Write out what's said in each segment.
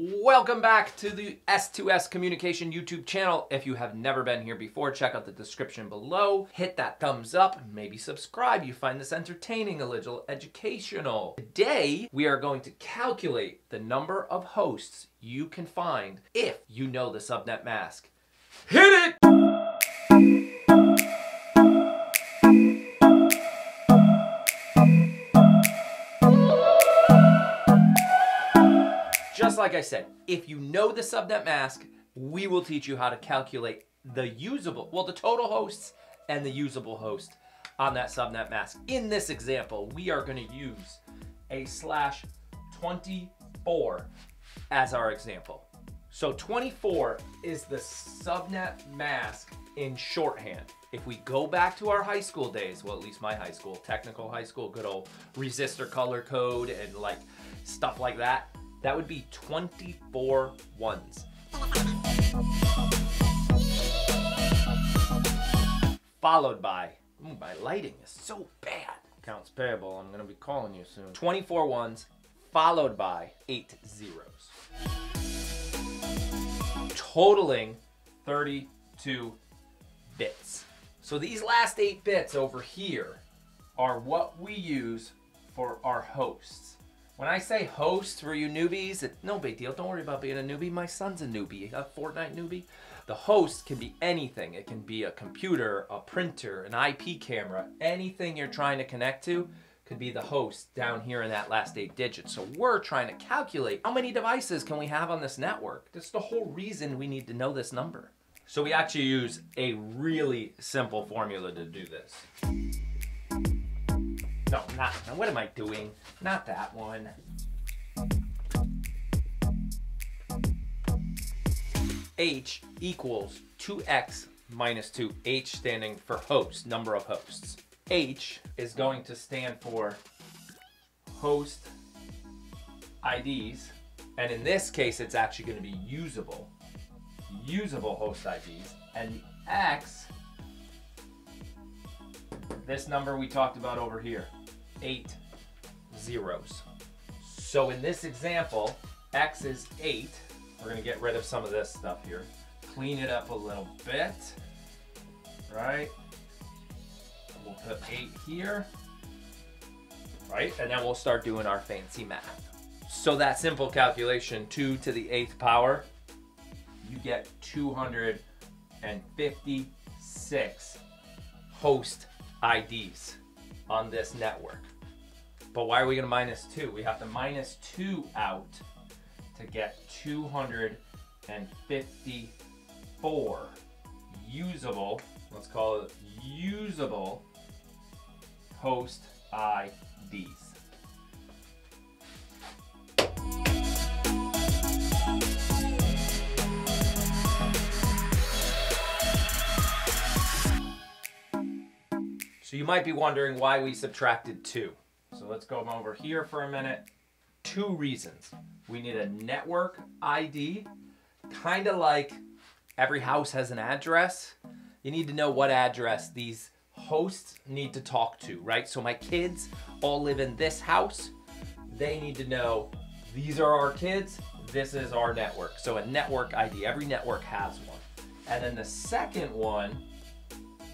Welcome back to the S2S Communication YouTube channel. If you have never been here before, check out the description below. Hit that thumbs up, maybe subscribe. You find this entertaining, a little educational. Today, we are going to calculate the number of hosts you can find if you know the subnet mask. Hit it! Just like I said, if you know the subnet mask, we will teach you how to calculate the usable, well, the total hosts and the usable host on that subnet mask. In this example, we are going to use a slash 24 as our example. So 24 is the subnet mask in shorthand. If we go back to our high school days, well, at least my high school, technical high school, good old resistor color code and like stuff like that, that would be 24 ones. Followed by, ooh, my lighting is so bad. Accounts payable, I'm gonna be calling you soon. 24 ones, followed by eight zeros. Totaling 32 bits. So these last eight bits over here are what we use for our hosts. When I say host for you newbies, no big deal. Don't worry about being a newbie. My son's a newbie, a Fortnite newbie. The host can be anything. It can be a computer, a printer, an IP camera, anything you're trying to connect to could be the host down here in that last eight digits. So we're trying to calculate how many devices can we have on this network. That's the whole reason we need to know this number. So we actually use a really simple formula to do this. No, not, what am I doing? Not that one. H equals 2x minus 2, H standing for host, number of hosts. H is going to stand for host IDs, and in this case, it's actually going to be usable, usable host IDs, and the X, this number we talked about over here, eight zeros. So in this example, X is eight. We're gonna get rid of some of this stuff here. Clean it up a little bit, right? We'll put eight here, right? And then we'll start doing our fancy math. So that simple calculation, two to the eighth power, you get 256 host IDs on this network. But why are we gonna minus two? We have to minus two out to get 254 usable, let's call it usable host IDs. So you might be wondering why we subtracted two. So let's go over here for a minute. Two reasons. We need a network ID, kind of like every house has an address. You need to know what address these hosts need to talk to, right? So my kids all live in this house. They need to know these are our kids, this is our network. So a network ID, every network has one. And then the second one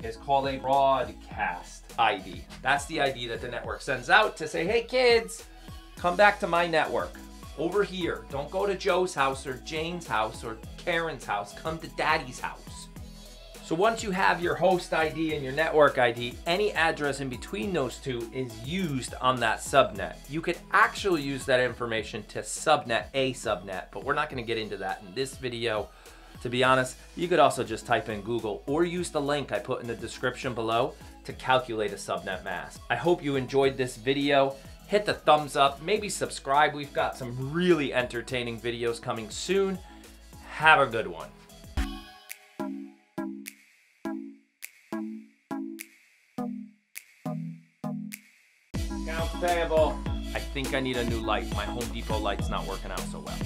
is called a broadcast ID. That's the ID that the network sends out to say, hey kids, come back to my network. Over here. Don't go to Joe's house or Jane's house or Karen's house. Come to daddy's house. So once you have your host ID and your network ID, any address in between those two is used on that subnet. You could actually use that information to subnet a subnet, but we're not gonna get into that in this video. To be honest, you could also just type in Google or use the link I put in the description below to calculate a subnet mask. I hope you enjoyed this video. Hit the thumbs up, maybe subscribe. We've got some really entertaining videos coming soon. Have a good one. Accounts payable. I think I need a new light. My Home Depot light's not working out so well.